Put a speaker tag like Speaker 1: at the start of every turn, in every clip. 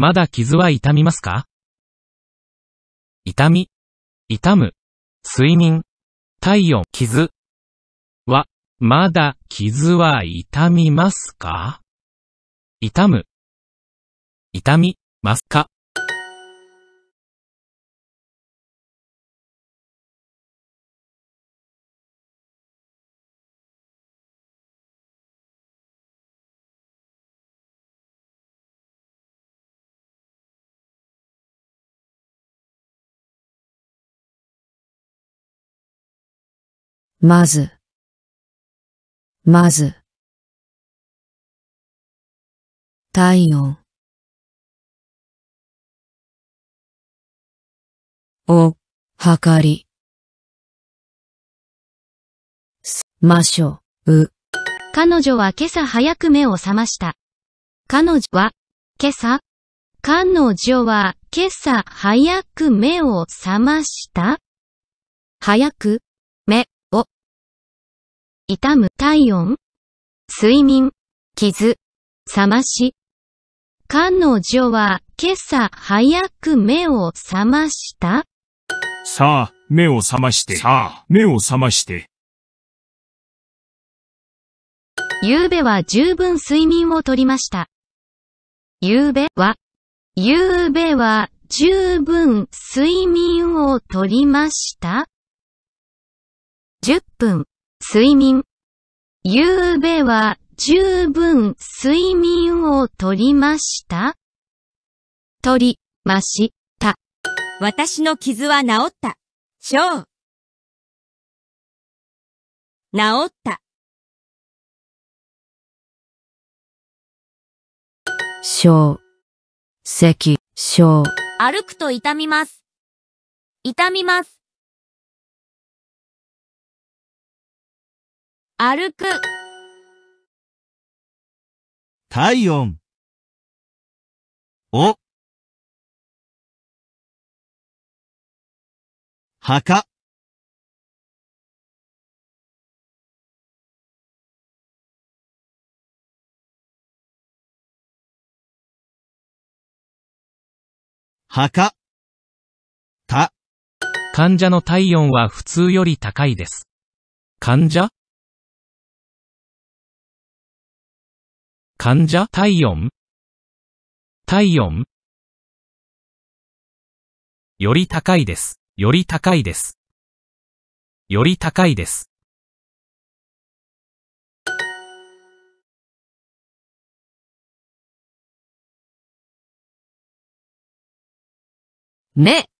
Speaker 1: まだ傷は痛みますか？痛み、痛む、睡眠、体温、傷。は、まだ傷は痛みますか？痛む、痛みますか？
Speaker 2: まず、まず、体温。を、測り、す、ましょう、う、
Speaker 3: 彼女は今朝早く目を覚ました。彼女は、今朝彼女は今朝早く目を覚ました。早く？痛む体温睡眠、傷、覚まし。彼女は今朝早く目を覚ました？
Speaker 4: さあ、目を覚まして。さあ、目を覚まして。
Speaker 3: 夕べは十分睡眠をとりました。夕べは、夕べは十分睡眠をとりました。10分、睡眠。夕べは十分睡眠をとりました？とり、ました。
Speaker 5: 私の傷は治った。しょう。治った。
Speaker 2: 小、咳、小、
Speaker 5: 歩くと痛みます。痛みます。歩く、
Speaker 6: 体温。をはかはかた。
Speaker 1: 患者の体温は普通より高いです。患者？患者？体温？体温？より高いです。より高いです。より高いです。
Speaker 2: 目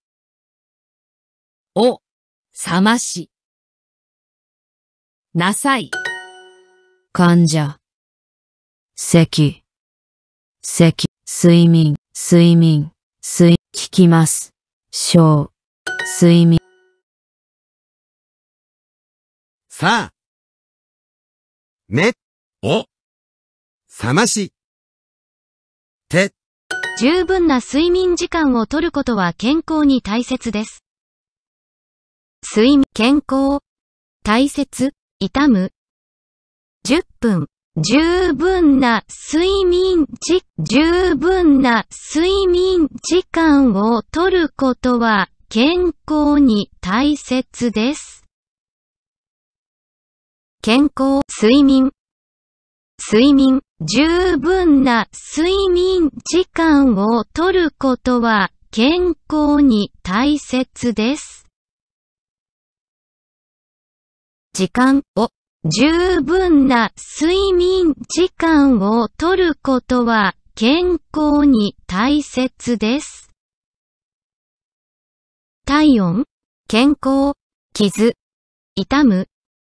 Speaker 2: を覚ましなさい患者咳。咳。睡眠。睡眠。睡。聞きます。小。睡眠。
Speaker 7: さあ、目を覚まし、て、
Speaker 3: 十分な睡眠時間をとることは健康に大切です。睡眠、健康、大切、痛む。10分、十分な睡眠時、十分な睡眠時間をとることは健康に大切です。健康、睡眠、睡眠、十分な睡眠時間をとることは健康に大切です。時間を、十分な睡眠時間をとることは健康に大切です。体温、健康、傷、痛む、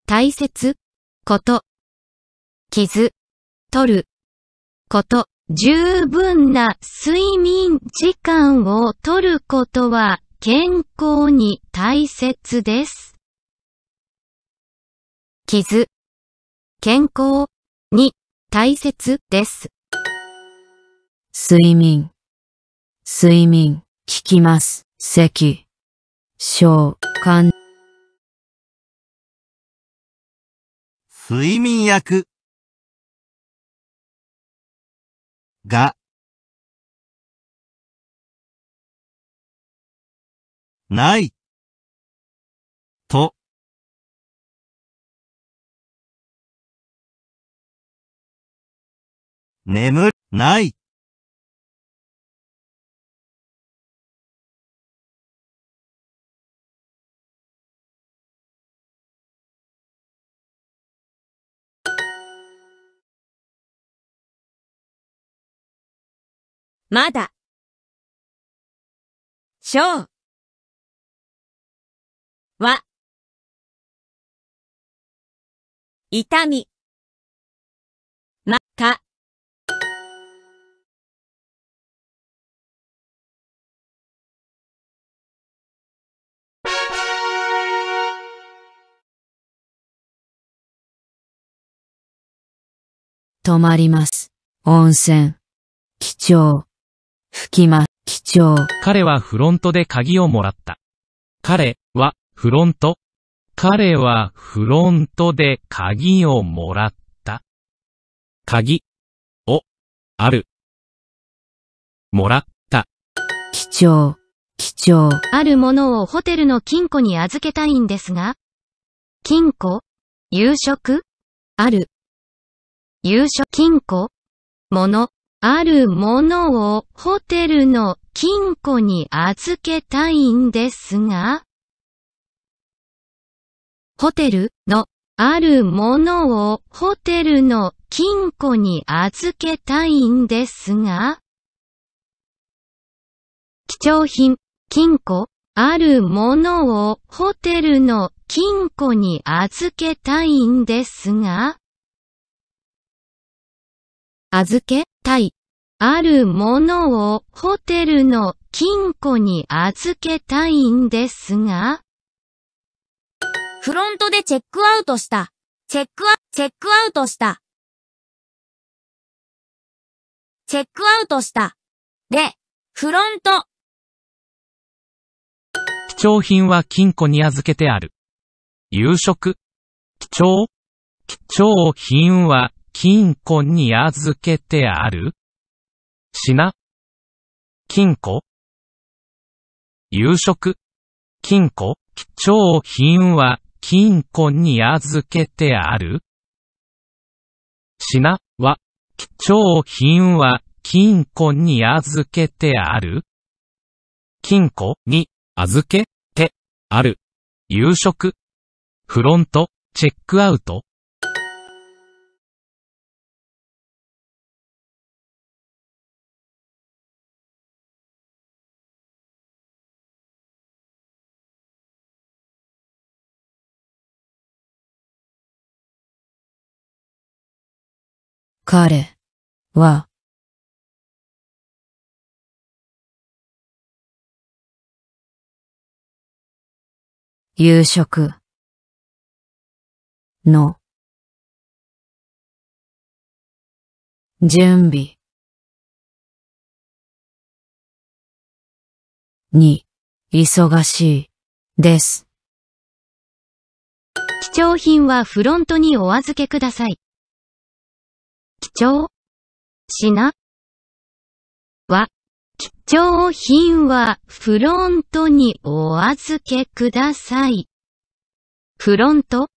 Speaker 3: 大切、こと、傷、取る、こと、十分な睡眠時間をとることは健康に大切です。傷、健康に大切です。
Speaker 2: 睡眠、睡眠、聞きます。咳、召喚。
Speaker 6: 睡眠薬。が。ない。と。眠、ない。
Speaker 5: まだ。しょう。わ。痛み。ま、た。
Speaker 2: 止まります。温泉。貴重。吹きま、貴重。
Speaker 1: 彼はフロントで鍵をもらった。彼はフロント。彼はフロントで鍵をもらった。鍵をある。もらった。
Speaker 2: 貴重。貴重。
Speaker 3: あるものをホテルの金庫に預けたいんですが。金庫？夕食？ある。夕食金庫？もの。あるものをホテルの金庫に預けたいんですが。ホテルのあるものをホテルの金庫に預けたいんですが。貴重品金庫、あるものをホテルの金庫に預けたいんですが、預けたい。あるものをホテルの金庫に預けたいんですが、
Speaker 5: フロントでチェックアウトした。チェックア、チェックアウトした。チェックアウトした。で、フロント。
Speaker 1: 貴重品は金庫に預けてある。夕食貴重貴重品は金庫に預けてある？品？金庫？夕食？金庫？貴重品は金庫に預けてある？品は？貴重品は金庫に預けてある？金庫に預けてある？夕食？フロント？チェックアウト？
Speaker 2: 彼は、夕食の準備に忙しいです。
Speaker 3: 貴重品はフロントにお預けください。貴重品は、貴重品はフロントにお預けください。フロント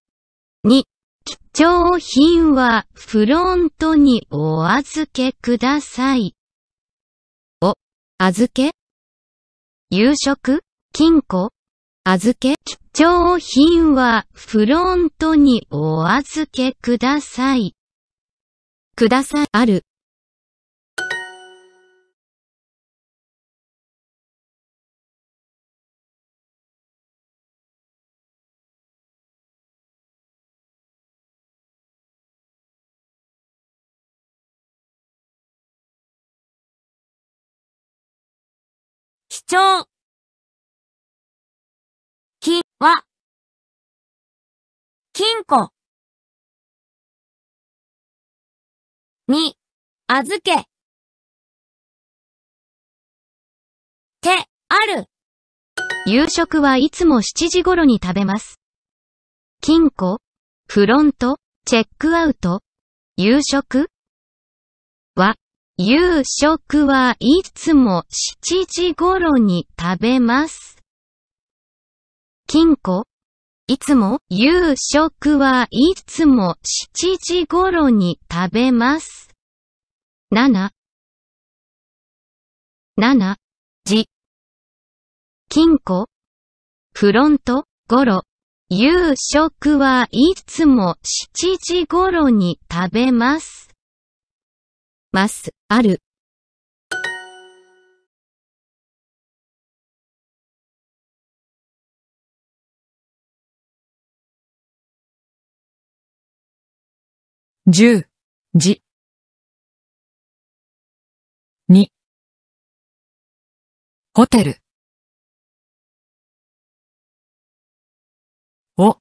Speaker 3: に、貴重品はフロントにお預けください。お、預け？夕食？金庫？預け？貴重品はフロントにお預けください。ください。ある。
Speaker 5: 貴重。金は、金庫。に、預け。て、ある。
Speaker 3: 夕食はいつも7時頃に食べます。金庫フロントチェックアウト夕食？は、夕食はいつも7時頃に食べます。金庫いつも夕食はいつも7時頃に食べます。7 7時。金庫。フロント。頃夕食はいつも7時頃に食べます。ます、ある。
Speaker 2: 十、時。に。ホテル。お。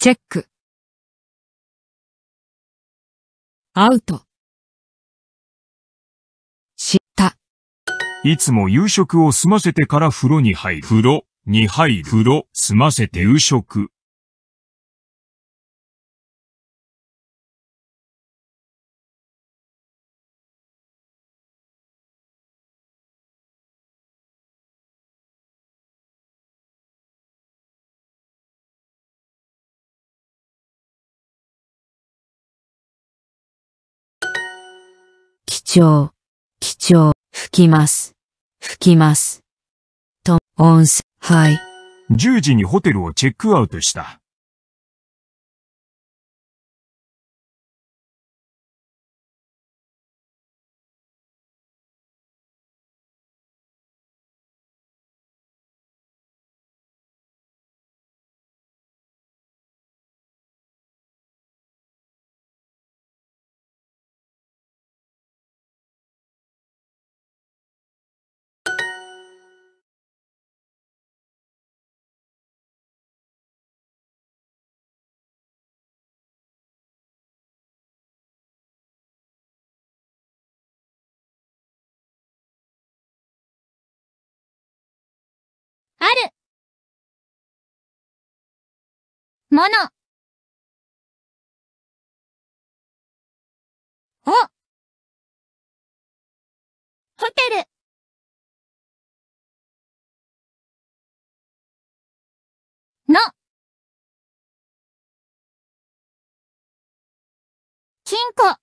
Speaker 2: チェック。アウト。した。
Speaker 4: いつも夕食を済ませてから風呂に入る。風呂に入る。風呂、済ませて夕食。
Speaker 2: 貴重、貴重、吹きます。吹きます。と、温泉、はい。
Speaker 4: 10時にホテルをチェックアウトした。
Speaker 5: もの。お。ホテル。の。金庫。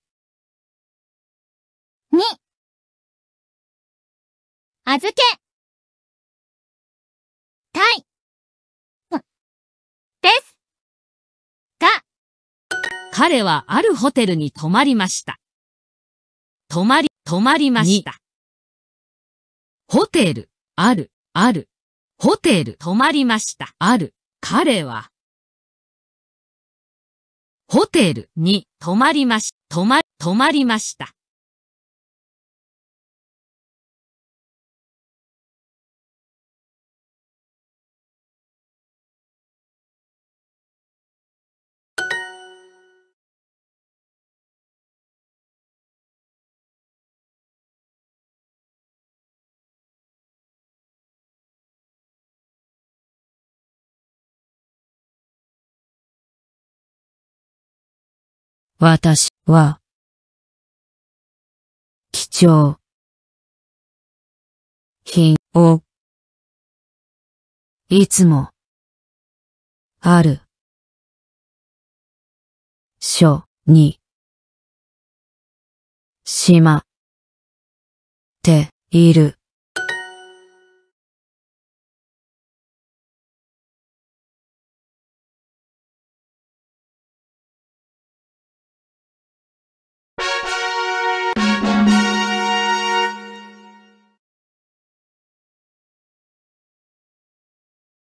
Speaker 5: に。預け。たい。
Speaker 8: 彼はあるホテルに泊まりました。泊まり、泊まりました。ホテル、ある、ある。ホテル、泊まりました。ある。彼は、ホテルに泊まりまし、泊ま、泊まりました。
Speaker 2: 私は、貴重、品を、いつも、ある、書に、しま、っている。